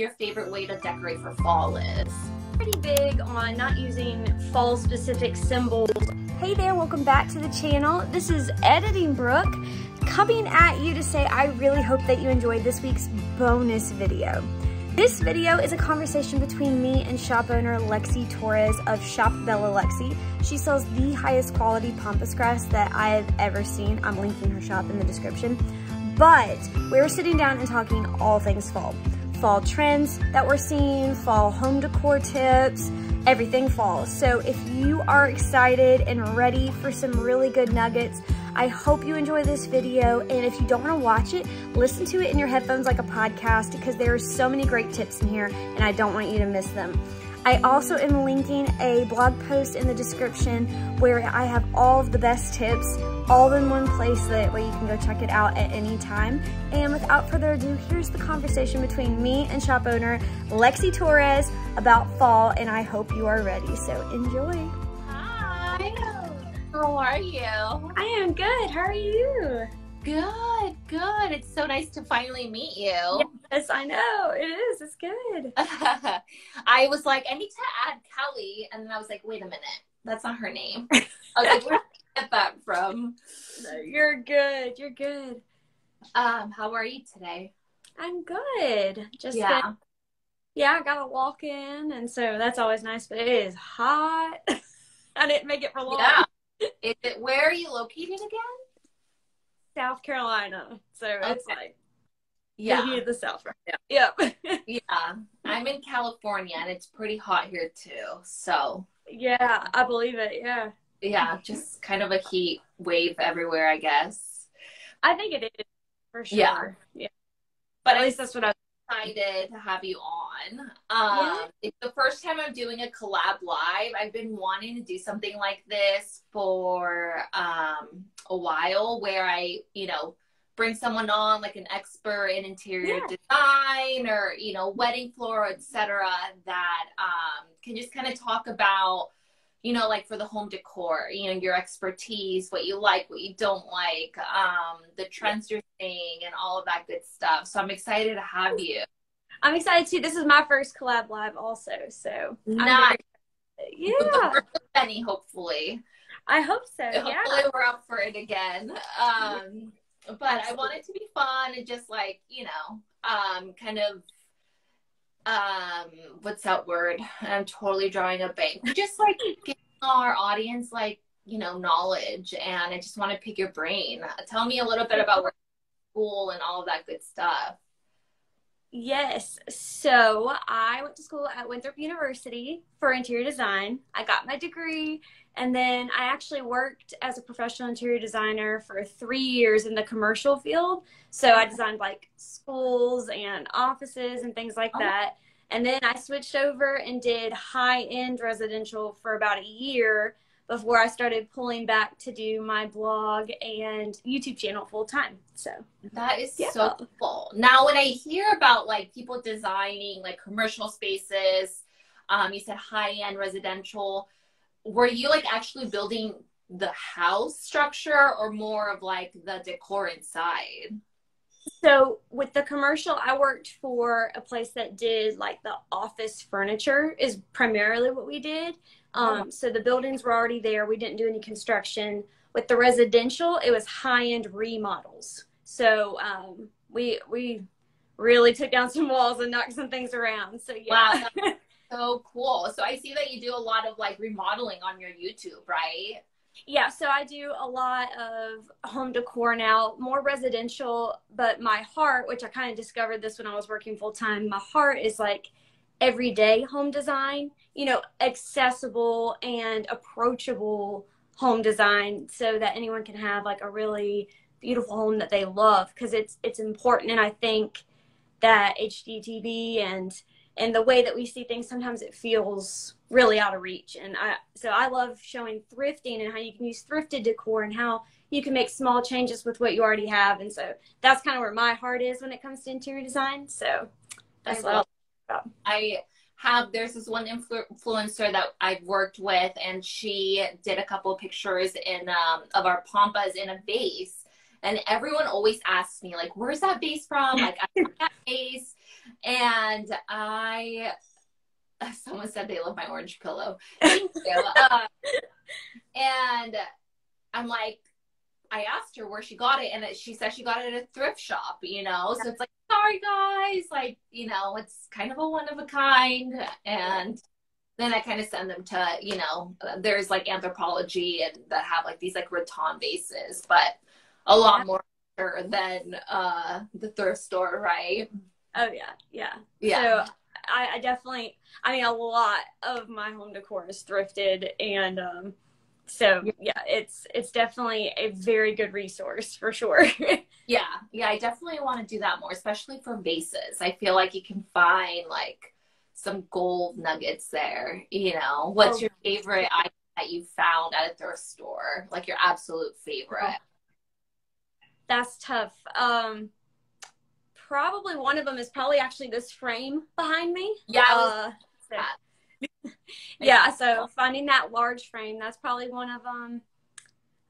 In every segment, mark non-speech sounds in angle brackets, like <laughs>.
your favorite way to decorate for fall is. Pretty big on not using fall specific symbols. Hey there, welcome back to the channel. This is Editing Brooke coming at you to say I really hope that you enjoyed this week's bonus video. This video is a conversation between me and shop owner Lexie Torres of Shop Bella Lexie. She sells the highest quality pampas grass that I have ever seen. I'm linking her shop in the description. But we were sitting down and talking all things fall fall trends that we're seeing, fall home decor tips, everything fall. So if you are excited and ready for some really good nuggets, I hope you enjoy this video. And if you don't wanna watch it, listen to it in your headphones like a podcast because there are so many great tips in here and I don't want you to miss them. I also am linking a blog post in the description where I have all of the best tips all in one place so that way you can go check it out at any time. And without further ado, here's the conversation between me and shop owner Lexie Torres about fall and I hope you are ready. So enjoy. Hi. How are you? I am good. How are you? Good, good. It's so nice to finally meet you. Yes, I know. It is. It's good. <laughs> I was like, I need to add Kelly. And then I was like, wait a minute. That's not her name. I was like, where did I get that from? No, you're good. You're good. Um, how are you today? I'm good. Just Yeah. been- yeah, I got a walk in, and so that's always nice. But it is hot. <laughs> I didn't make it for long. Yeah. <laughs> Is it where are you located again? South Carolina, so it's Okay. like the Yeah. heat of the South right now. Yep. <laughs> Yeah. I'm in California and it's pretty hot here too. So yeah, I believe it. Yeah, yeah, just kind of a heat wave everywhere, I guess. I think it is for sure. Yeah. yeah. But At least that's what I am excited to have you on. Um, It's the first time I'm doing a collab live. I've been wanting to do something like this for um, a while where I, you know, bring someone on like an expert in interior Yeah. design or, you know, wedding floor, etc. that um, can just kind of talk about you know, like for the home decor, you know, your expertise, what you like, what you don't like, um, the trends you're seeing, and all of that good stuff. So I'm excited to have you. I'm excited too. This is my first collab live, also. So Nice. very- yeah, many, hopefully. I hope so. Hopefully Yeah. we're up for it again. Um, but I want it to be fun and just like, you know, um, kind of um what's that word? I'm totally drawing a blank. Just like giving our audience like, you know, knowledge and I just want to pick your brain. Tell me a little bit about where school and all of that good stuff. Yes. So I went to school at Winthrop University for interior design. I got my degree, and then I actually worked as a professional interior designer for three years in the commercial field. So I designed like schools and offices and things like Oh. that. And then I switched over and did high end residential for about a year before I started pulling back to do my blog and YouTube channel full time. So That is Yeah. so cool. Now, when I hear about like people designing like commercial spaces, um, you said high end residential. Were you like actually building the house structure or more of like the decor inside? So with the commercial, I worked for a place that did like the office furniture is primarily what we did. Um, so the buildings were already there. We didn't do any construction. With the residential, it was high end remodels. So um, we we really took down some walls and knocked some things around. So yeah. Wow, <laughs> So cool. So I see that you do a lot of like remodeling on your YouTube, right? Yeah, so I do a lot of home decor now, more residential, but my heart, which I kind of discovered this when I was working full time, my heart is like everyday home design, you know, accessible and approachable home design so that anyone can have like a really beautiful home that they love because it's it's important. And I think that HGTV and and the way that we see things sometimes it feels really out of reach. And i so i love showing thrifting and how you can use thrifted decor and how you can make small changes with what you already have. And so that's kind of where my heart is when it comes to interior design. So that's I what I'll have there's this one influ- influencer that I've worked with, and she did a couple pictures in um, of our pampas in a vase, and everyone always asks me like, "Where's that vase from?" Like, I that <laughs> vase. And I, <laughs> someone said they love my orange pillow. Thank you. uh, <laughs> and I'm like, I asked her where she got it, and she said she got it at a thrift shop, you know? So it's like, sorry guys, like, you know, it's kind of a one of a kind. And then I kind of send them to, you know, there's like Anthropologie and that have like these like rattan vases, but a lot more than uh the thrift store, right? Oh yeah, yeah. Yeah. So I, I definitely I mean a lot of my home decor is thrifted and um so yeah. it's it's definitely a very good resource for sure. <laughs> Yeah yeah i definitely want to do that more especially for vases i feel like you can find like some gold nuggets there you know? What's oh, your favorite item that you found at a thrift store? Like your absolute favorite. That's tough. Um probably one of them is probably actually this frame behind me. Yeah uh, so <laughs> yeah, so finding that large frame, that's probably one of them.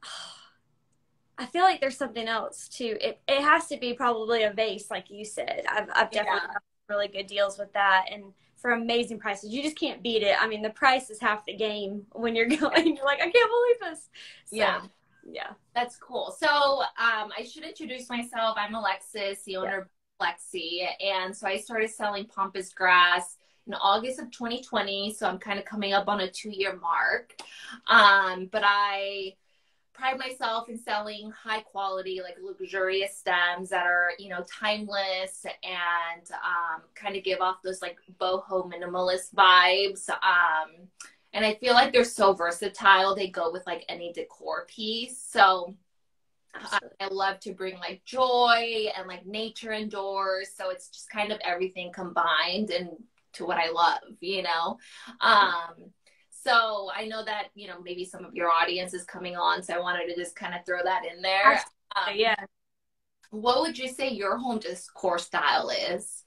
<sighs> I feel like there's something else too. It it has to be probably a vase, like you said. I've I've definitely yeah. really good deals with that, and for amazing prices. You just can't beat it. I mean, the price is half the game when you're <laughs> going. You're like, I can't believe this. So, yeah. Yeah. That's cool. So um, I should introduce myself. I'm Alexis, the owner yeah. of Lexie. And so I started selling Pampas grass in August of 2020. So I'm kind of coming up on a two year mark. Um, but I pride myself in selling high quality, like luxurious stems that are, you know, timeless and um, kind of give off those like boho minimalist vibes. Um, and I feel like they're so versatile. They go with like any decor piece. So Absolutely. I love to bring like joy and like nature indoors. So it's just kind of everything combined and to what I love, you know? Um, so I know that, you know, maybe some of your audience is coming on. So I wanted to just kind of throw that in there. Um, yeah. What would you say your home decor style is?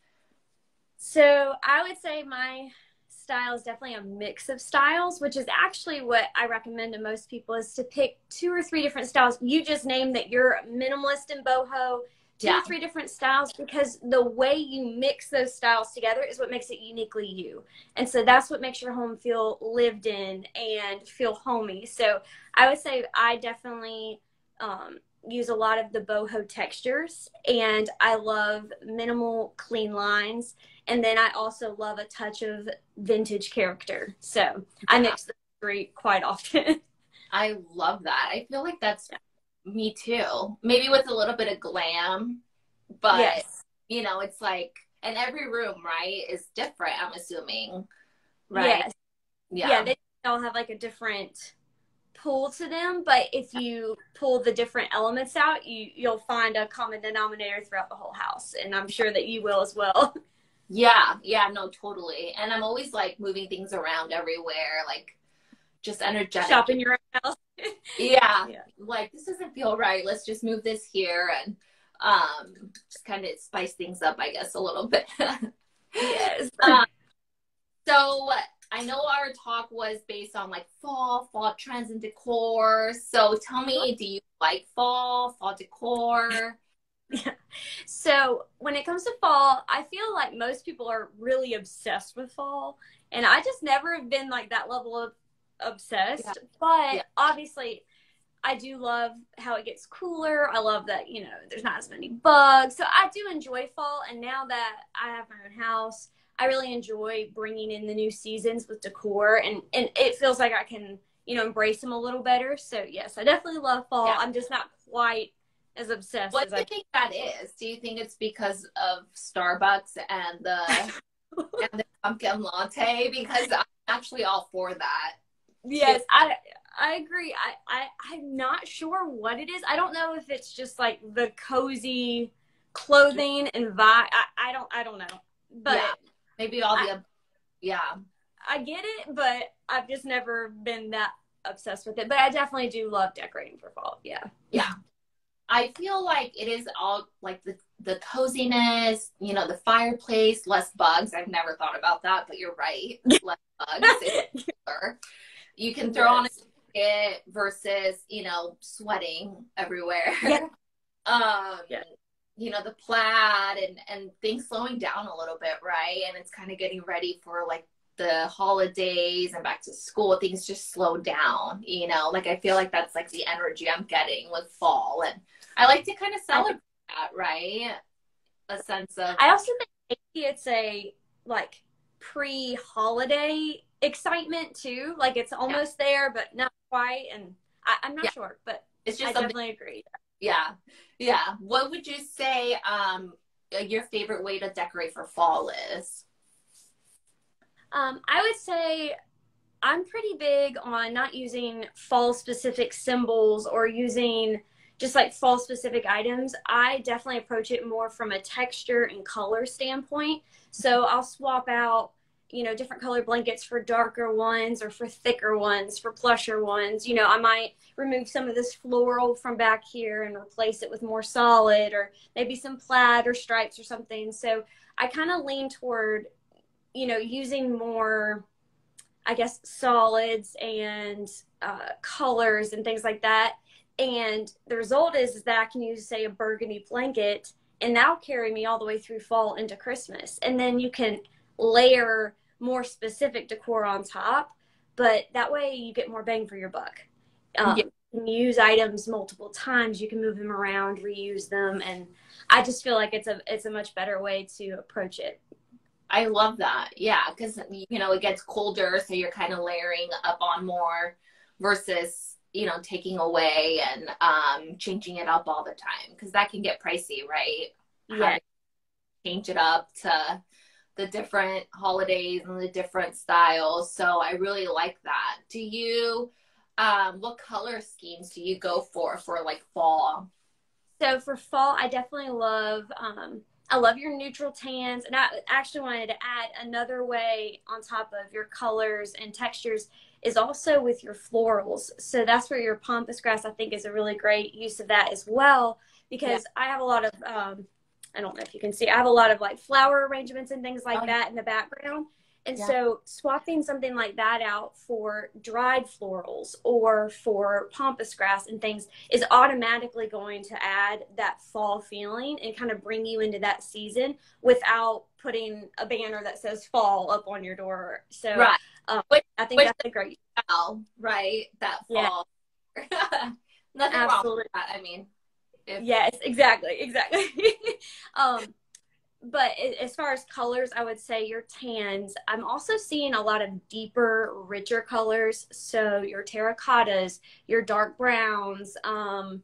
So I would say my style is definitely a mix of styles, which is actually what I recommend to most people is to pick two or three different styles. You just name that you're minimalist and boho two yeah. or three different styles because the way you mix those styles together is what makes it uniquely you. And so that's what makes your home feel lived in and feel homey. So I would say I definitely um, use a lot of the boho textures and I love minimal clean lines. And then I also love a touch of vintage character. So yeah. I mix the three quite often. <laughs> I love that. I feel like that's me too. Maybe with a little bit of glam, but yes. you know, it's like, and every room, right, is different. I'm assuming, right? Yes. Yeah. Yeah, they all have like a different pull to them, but if you pull the different elements out, you you'll find a common denominator throughout the whole house, and I'm sure that you will as well. <laughs> Yeah, yeah, no, totally. And I'm always like moving things around everywhere, like just energetic. Shopping your house. Yeah. yeah. Like this doesn't feel right. Let's just move this here and um just kind of spice things up, I guess, a little bit. yes. <laughs> Um, so I know our talk was based on like fall, fall trends and decor. So tell me, do you like fall, fall decor? Yeah. <laughs> So when it comes to fall, I feel like most people are really obsessed with fall. And I just never have been like that level of obsessed, yeah. but yeah. obviously I do love how it gets cooler. I love that, you know, there's not as many bugs. So I do enjoy fall. And now that I have my own house, I really enjoy bringing in the new seasons with decor and, and it feels like I can, you know, embrace them a little better. So yes, I definitely love fall. Yeah. I'm just not quite as obsessed what as do you think that is? Do you think it's because of Starbucks and the, <laughs> and the pumpkin latte? Because I'm actually all for that. Yes, I I agree. I, I I'm not sure what it is. I don't know if it's just like the cozy clothing and vibe. I, I don't I don't know. But yeah, maybe all the I, yeah. I get it, but I've just never been that obsessed with it. But I definitely do love decorating for fall. Yeah. Yeah. I feel like it is all like the the coziness, you know, the fireplace, less bugs. I've never thought about that, but you're right. <laughs> less bugs you can throw yes. on it versus you know sweating everywhere <laughs> yeah. um yeah. you know, the plaid and and things slowing down a little bit, right? And it's kind of getting ready for like the holidays and back to school, things just slow down, you know. Like I feel like that's like the energy I'm getting with fall, and I like to kind of celebrate that, right? A sense of. I also think maybe it's a like pre-holiday excitement too. Like it's almost yeah. there, but not quite. And I, am not yeah. sure, but it's just I definitely agree. Yeah, yeah. What would you say um, your favorite way to decorate for fall is? Um, I would say I'm pretty big on not using fall specific symbols or using just like fall specific items. I definitely approach it more from a texture and color standpoint. So I'll swap out, you know, different color blankets for darker ones or for thicker ones, for plusher ones. You know, I might remove some of this floral from back here and replace it with more solid or maybe some plaid or stripes or something. So I kind of lean toward you know, using more, I guess, solids and uh, colors and things like that. And the result is, is that I can use, say, a burgundy blanket, and that'll carry me all the way through fall into Christmas. And then you can layer more specific decor on top, but that way you get more bang for your buck. Um, yeah. You can use items multiple times. You can move them around, reuse them, and I just feel like it's a it's a much better way to approach it. I love that. Yeah, because you know it gets colder, so you're kind of layering up on more versus you know taking away and um, changing it up all the time because that can get pricey, right? Yeah. Change it up to the different holidays and the different styles. So I really like that. Do you? Um, what color schemes do you go for for like fall? So for fall, I definitely love um, I love your neutral tans. And I actually wanted to add another way on top of your colors and textures is also with your florals. So that's where your pampas grass, I think, is a really great use of that as well. Because yeah. I have a lot of, um, I don't know if you can see, I have a lot of like flower arrangements and things like oh. that in the background. And yeah. so swapping something like that out for dried florals or for pampas grass and things is automatically going to add that fall feeling and kind of bring you into that season without putting a banner that says fall up on your door. So right. Um, I think that's a great fall, right? That fall. Yeah. <laughs> Nothing Absolutely. wrong with that. I mean, if... yes, exactly, exactly. <laughs> um, but as far as colors, I would say your tans. I'm also seeing a lot of deeper, richer colors. So your terracottas, your dark browns. Um,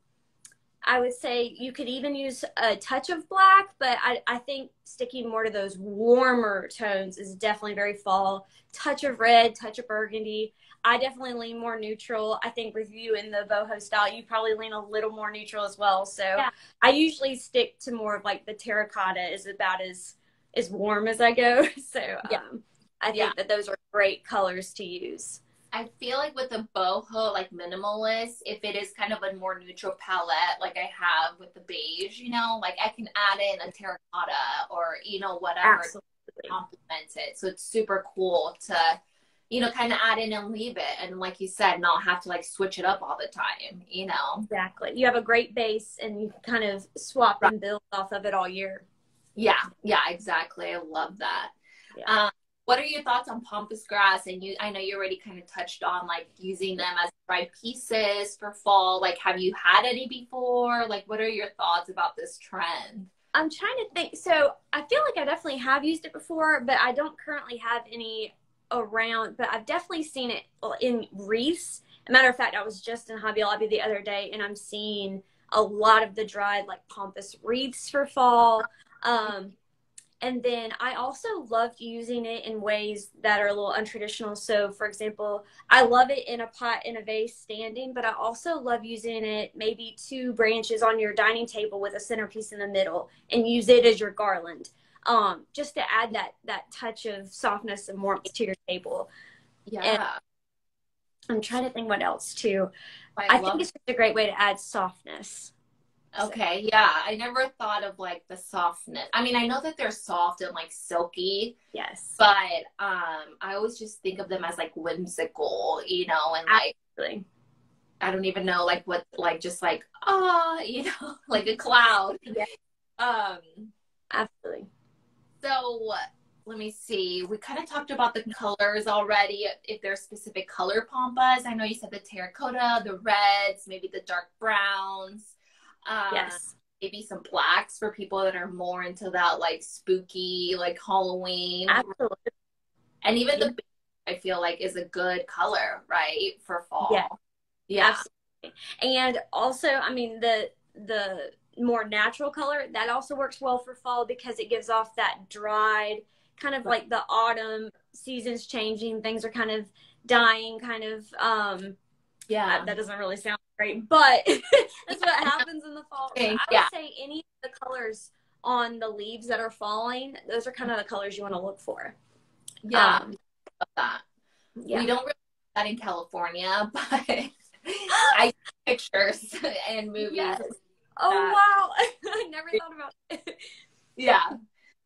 I would say you could even use a touch of black, but I, I think sticking more to those warmer tones is definitely very fall. Touch of red, touch of burgundy. I definitely lean more neutral. I think with you in the boho style, you probably lean a little more neutral as well. So yeah. I usually stick to more of like the terracotta is about as as warm as I go. <laughs> So yeah. Um, I think yeah. that those are great colors to use. I feel like with the boho, like minimalist, if it is kind of a more neutral palette, like I have with the beige, you know, like I can add in a terracotta or you know whatever Absolutely. to complement it. So it's super cool to you know, kind of add in and leave it. And like you said, not have to like switch it up all the time, you know? Exactly. You have a great base and you kind of swap right. and build off of it all year. Yeah. Yeah, exactly. I love that. Yeah. Um, what are your thoughts on pampas grass? And you, I know you already kind of touched on like using them as dried pieces for fall. Like, have you had any before? Like, what are your thoughts about this trend? I'm trying to think. So I feel like I definitely have used it before, but I don't currently have any around, but I've definitely seen it in wreaths. A matter of fact, I was just in Hobby Lobby the other day and I'm seeing a lot of the dried like pampas wreaths for fall. Um, and then I also loved using it in ways that are a little untraditional. So, for example, I love it in a pot in a vase standing, but I also love using it maybe two branches on your dining table with a centerpiece in the middle and use it as your garland um, just to add that that touch of softness and warmth to your table. Yeah. And I'm trying to think what else too. I, I think it's just a great way to add softness. Okay, yeah. I never thought of like the softness. I mean, I know that they're soft and like silky. Yes. But um I always just think of them as like whimsical, you know, and like Absolutely. I don't even know like what like just like ah, oh, <laughs> you know, like a cloud. Yeah Um, absolutely. So let me see. We kind of talked about the colors already. If there's specific color pampas, I know you said the terracotta, the reds, maybe the dark browns. Um, yes. Maybe some blacks for people that are more into that like spooky, like Halloween. Absolutely. And even the I feel like is a good color, right, for fall. Yeah. Yeah. Absolutely. And also, I mean, the the more natural color that also works well for fall because it gives off that dried kind of like the autumn seasons changing things are kind of dying kind of um yeah that doesn't really sound great but <laughs> that's what happens in the fall so i would yeah. say any of the colors on the leaves that are falling those are kind of the colors you want to look for yeah um, that. Yeah. We don't really that in California, <laughs> but I <gasps> pictures and movies. Yes. Oh wow! <laughs> I never thought about it. Yeah,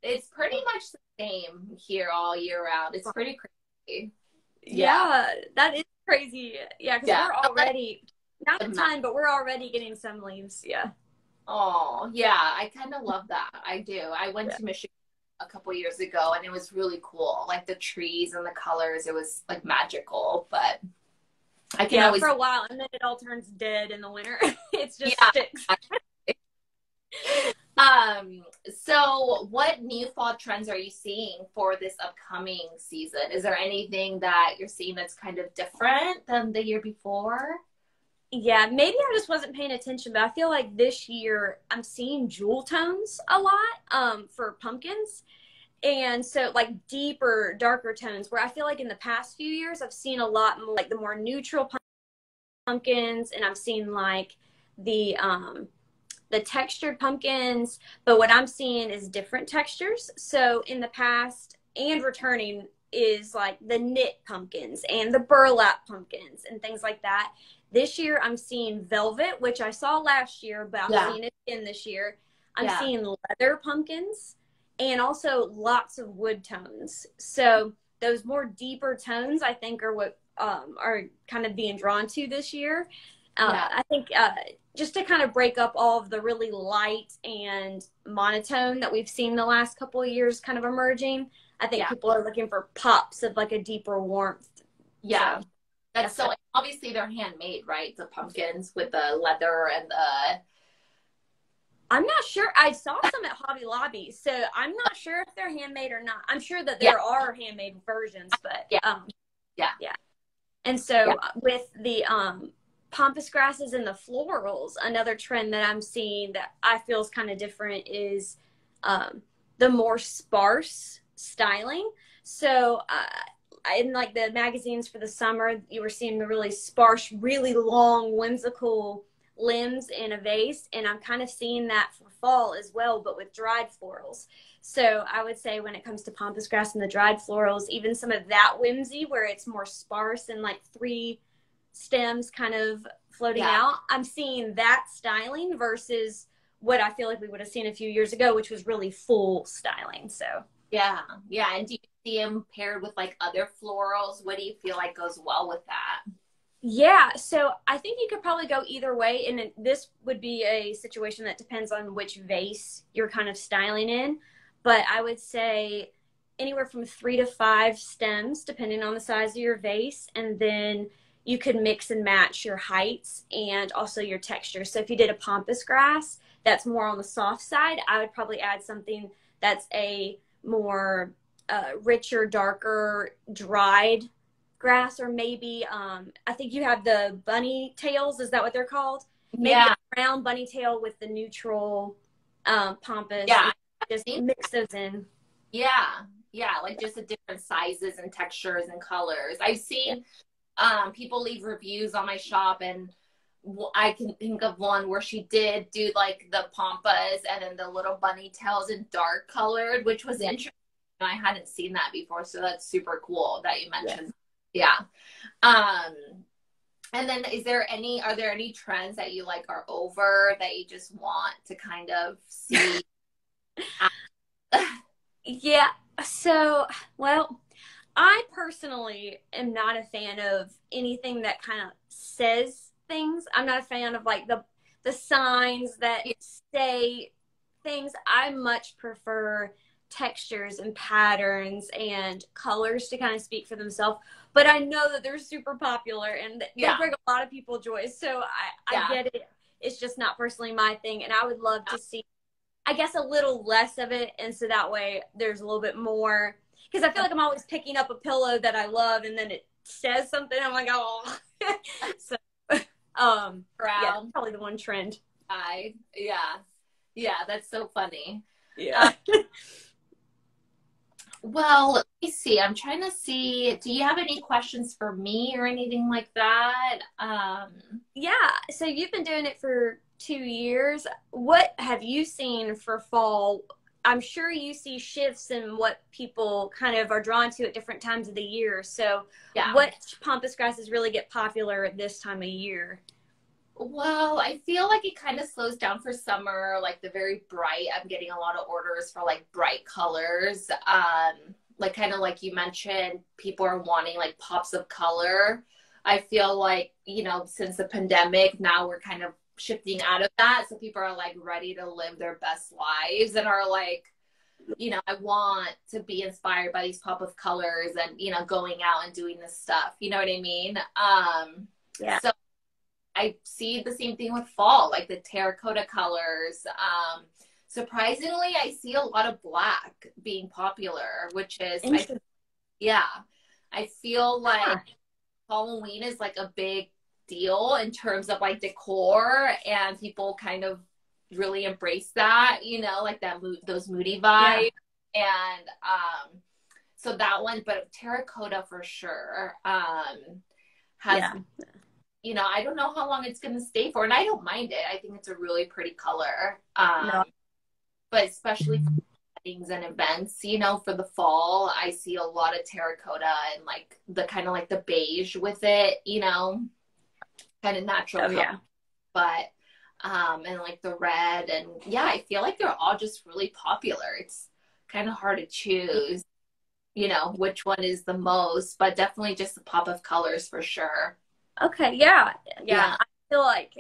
it's pretty much the same here all year round. It's pretty crazy. Yeah, yeah that is crazy. Yeah, because yeah. we're already not the time, but we're already getting some leaves. Yeah. Oh yeah, I kind of love that. I do. I went yeah. to Michigan a couple years ago and it was really cool like the trees and the colors it was like magical but i can yeah, always for a while and then it all turns dead in the winter <laughs> it's just yeah. sticks <laughs> um so what new fall trends are you seeing for this upcoming season is there anything that you're seeing that's kind of different than the year before yeah, maybe I just wasn't paying attention, but I feel like this year I'm seeing jewel tones a lot um, for pumpkins. And so, like deeper, darker tones, where I feel like in the past few years, I've seen a lot more like the more neutral pumpkins, and I've seen like the um, the textured pumpkins. But what I'm seeing is different textures. So, in the past and returning is like the knit pumpkins and the burlap pumpkins and things like that. This year, I'm seeing velvet, which I saw last year, but I'm yeah. seeing it again this year. I'm yeah. seeing leather pumpkins and also lots of wood tones. So those more deeper tones, I think, are what um, are kind of being drawn to this year. Uh, yeah. I think uh, just to kind of break up all of the really light and monotone that we've seen the last couple of years kind of emerging. I think yeah. people are looking for pops of like a deeper warmth. Yeah. So, that's so obviously they're handmade, right? The pumpkins with the leather and the. I'm not sure. I saw some at Hobby Lobby, so I'm not sure if they're handmade or not. I'm sure that there yeah. are handmade versions, but yeah, um, yeah, yeah. And so yeah. with the um, pampas grasses and the florals, another trend that I'm seeing that I feel is kind of different is um, the more sparse styling. So uh, in like the magazines for the summer, you were seeing the really sparse, really long, whimsical limbs in a vase. And I'm kind of seeing that for fall as well, but with dried florals. So I would say when it comes to pampas grass and the dried florals, even some of that whimsy where it's more sparse and like three stems kind of floating yeah. out, I'm seeing that styling versus what I feel like we would have seen a few years ago, which was really full styling. So yeah, yeah. And do you them paired with like other florals? What do you feel like goes well with that? Yeah, so I think you could probably go either way, and this would be a situation that depends on which vase you're kind of styling in. But I would say anywhere from three to five stems, depending on the size of your vase, and then you could mix and match your heights and also your texture. So if you did a pampas grass that's more on the soft side, I would probably add something that's a more uh, richer, darker, dried grass, or maybe um, I think you have the bunny tails. Is that what they're called? Maybe yeah. a brown bunny tail with the neutral um, pampas. Yeah, just mix those in. Yeah, yeah, like just the different sizes and textures and colors. I've seen um, people leave reviews on my shop and. I can think of one where she did do like the pampas and then the little bunny tails in dark colored, which was interesting I hadn't seen that before, so that's super cool that you mentioned. Yeah. yeah. Um and then is there any are there any trends that you like are over that you just want to kind of see? <laughs> yeah. So, well, I personally am not a fan of anything that kind of says things. I'm not a fan of like the the signs that say things, I much prefer textures and patterns and colors to kind of speak for themselves. But I know that they're super popular and they Yeah. bring a lot of people joy. So I, Yeah. I get it. It's just not personally my thing. And I would love to see, I guess, a little less of it. And so that way there's a little bit more. Because I feel like I'm always picking up a pillow that I love and then it says something. I'm like, oh. <laughs> so, um, yeah, probably the one trend. I, Yeah. Yeah, that's so funny. Yeah. <laughs> Well, let me see. I'm trying to see. Do you have any questions for me or anything like that? Um, Yeah. So you've been doing it for two years. What have you seen for fall? I'm sure you see shifts in what people kind of are drawn to at different times of the year. So, yeah. what pampas grasses really get popular at this time of year? Well, I feel like it kind of slows down for summer, like the very bright. I'm getting a lot of orders for like bright colors. Um, like kind of like you mentioned, people are wanting like pops of color. I feel like, you know, since the pandemic, now we're kind of shifting out of that. So people are like ready to live their best lives and are like, you know, I want to be inspired by these pop of colors and, you know, going out and doing this stuff. You know what I mean? Um, Yeah. So I see the same thing with fall, like the terracotta colors. Um, surprisingly, I see a lot of black being popular, which is, I, yeah, I feel like Yeah. Halloween is like a big deal in terms of like decor, and people kind of really embrace that, you know, like that mood, those moody vibes, and um, so that one, but terracotta for sure, um, has Yeah. You know, I don't know how long it's going to stay for, and I don't mind it. I think it's a really pretty color. Um, No. But especially for weddings and events, you know, for the fall, I see a lot of terracotta and like the kind of like the beige with it, you know, kind of natural. Oh, color. yeah. But, um, and like the red, and yeah, I feel like they're all just really popular. It's kind of hard to choose, you know, which one is the most, but definitely just the pop of colors for sure. Okay. Yeah. yeah. Yeah. I feel like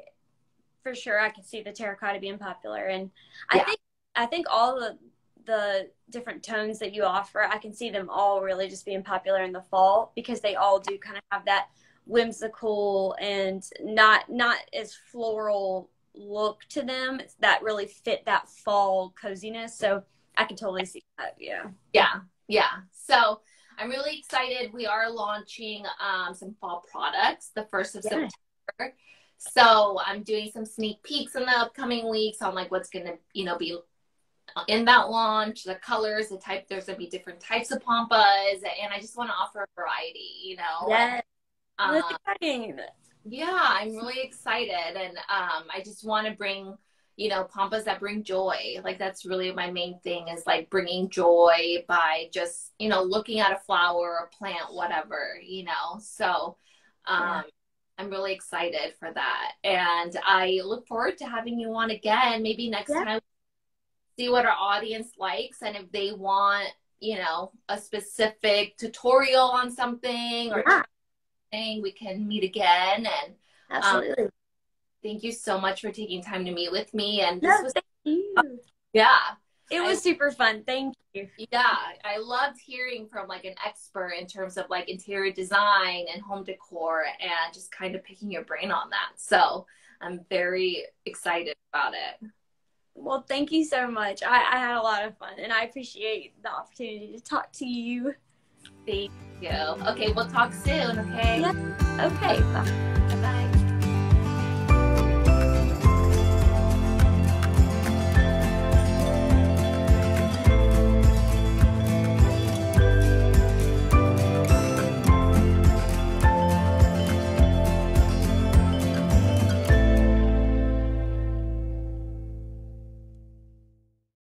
for sure I can see the terracotta being popular. And I Yeah. think, I think all the, the different tones that you offer, I can see them all really just being popular in the fall because they all do kind of have that whimsical and not not as floral look to them that really fit that fall coziness. So I can totally see that. Yeah. Yeah, yeah. So I'm really excited. We are launching um, some fall products the first of Yeah. September. So I'm doing some sneak peeks in the upcoming weeks on like what's gonna, you know, be in that launch, the colors, the type. There's gonna be different types of pampas, and I just want to offer a variety. You know. Yeah. Um, yeah, I'm really excited, and um, I just want to bring, you know, pampas that bring joy. Like that's really my main thing is like bringing joy by just you know looking at a flower, a plant, whatever, you know. So, um, Yeah. I'm really excited for that, and I look forward to having you on again. Maybe next Yeah. time, see what our audience likes, and if they want, you know, a specific tutorial on something or Yeah. thing, we can meet again and Absolutely. Thank you so much for taking time to meet with me and No, this was thank you. yeah It was super fun. Thank you. yeah i loved hearing from like an expert in terms of like interior design and home decor and just kind of picking your brain on that so i'm very excited about it Well, thank you so much. I, I had a lot of fun and I appreciate the opportunity to talk to you. thank you okay we'll talk soon okay Yeah. Okay. Bye.